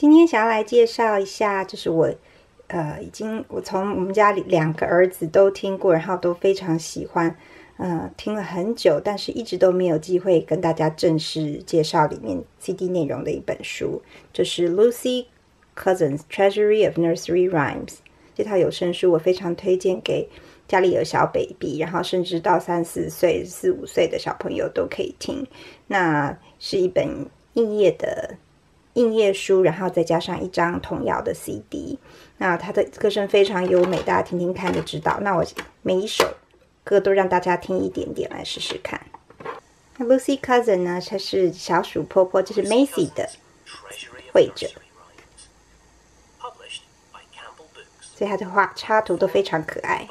今天想要来介绍一下，就是我，呃，已经我从我们家里两个儿子都听过，然后都非常喜欢，呃，听了很久，但是一直都没有机会跟大家正式介绍里面 CD 内容的一本书，就是 Lucy Cousins Treasury of Nursery Rhymes 这套有声书，我非常推荐给家里有小 baby，然后甚至到三四岁、四五岁的小朋友都可以听。那是一本硬页的。硬页书，然后再加上一张童谣的 CD，那他的歌声非常优美，大家听听看就知道。那我每一首歌都让大家听一点点来试试看。那 Lucy Cousin 呢？她是小鼠婆婆，就是 Macy 的绘者，所以她的画插图都非常可爱。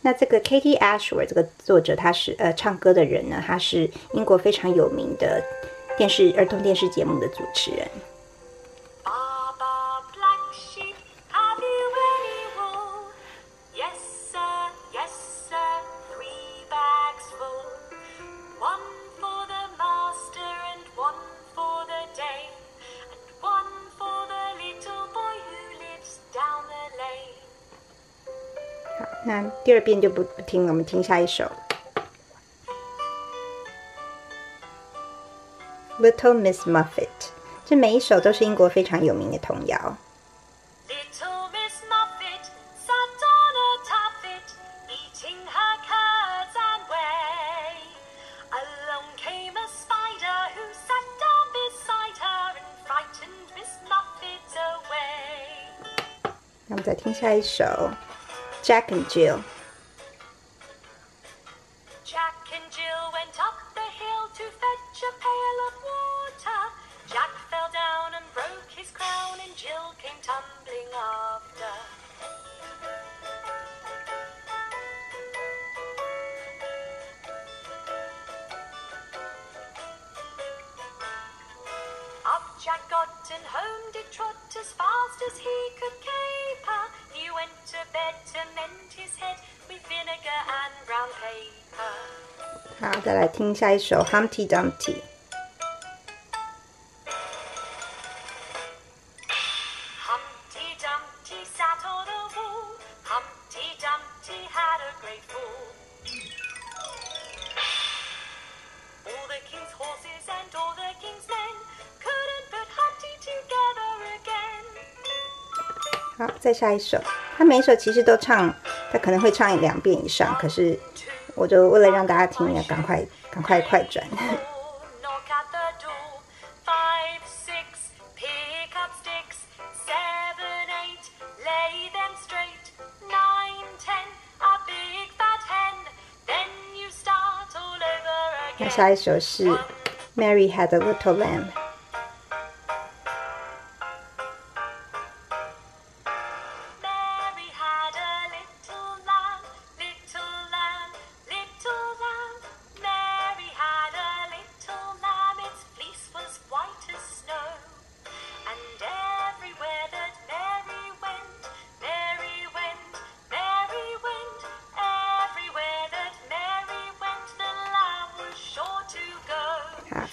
那这个 Katie Ashworth 这个作者，他是呃唱歌的人呢，他是英国非常有名的。电视儿童电视节目的主持人。好，那第二遍就不不听了，我们听下一首。Little Miss Muffet，这每一首都是英国非常有名的童谣。那我们再听下一首，Jack and Jill。好，再来听下一首《Humpty Dumpty》。好，再下一首。他每一首其实都唱，他可能会唱两遍以上。可是，我就为了让大家听，要赶快赶快快转。那下一首是《Mary Had a Little Lamb》。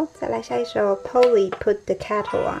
好，再来下一首《Polly Put the Kettle On》。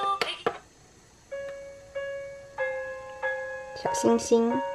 星星。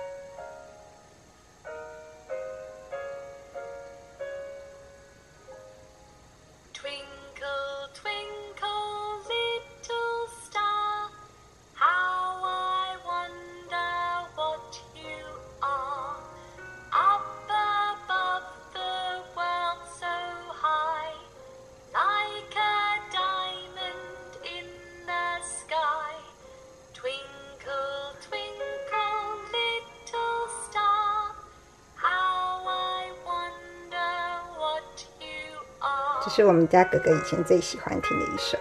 这是我们家哥哥以前最喜欢听的一首。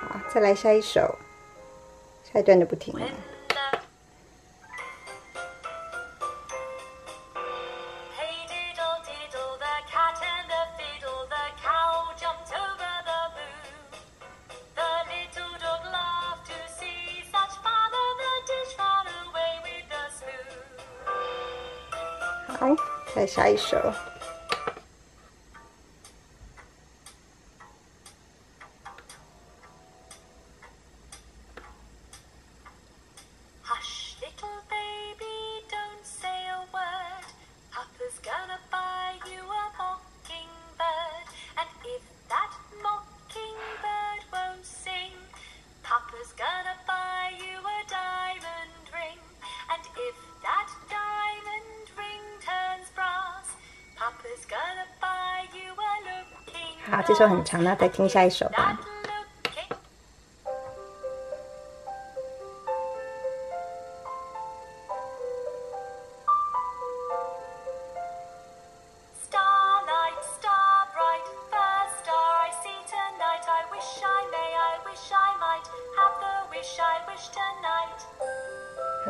好再来下一首。下一段就不听了。好再下一首。好，这首很长，那再听下一首吧。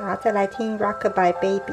好，再来听《Rockabye Baby》。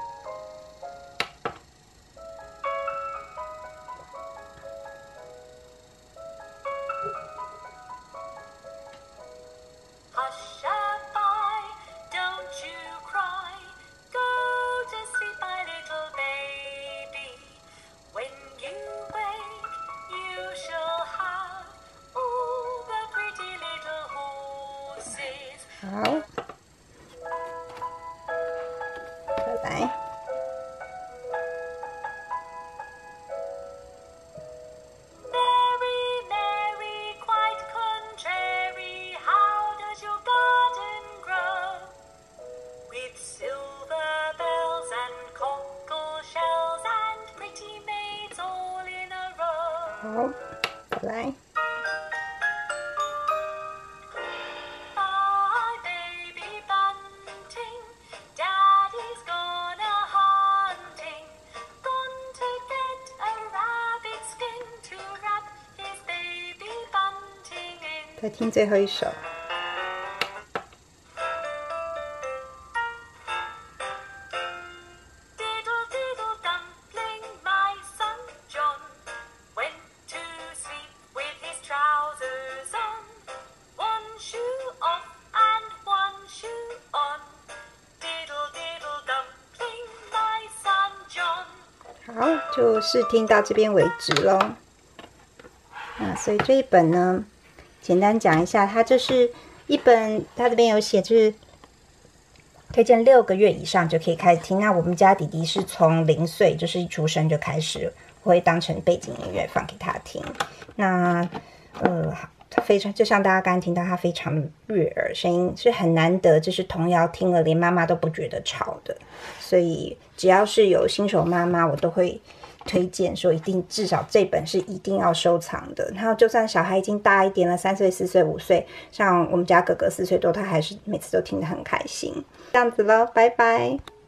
再听最后一首。好，就试听到这边为止喽。那所以这一本呢？简单讲一下，它就是一本，它这边有写，就是推荐六个月以上就可以开始听。那我们家弟弟是从零岁，就是一出生就开始会当成背景音乐放给他听。那呃，他非常就像大家刚刚听到，他非常悦耳，声音是很难得，就是童谣听了连妈妈都不觉得吵的。所以只要是有新手妈妈，我都会推荐说，一定至少这本是一定要收藏的。然后就算小孩已经大一点了，三岁、四岁、五岁，像我们家哥哥四岁多，他还是每次都听得很开心。这样子喽，拜拜。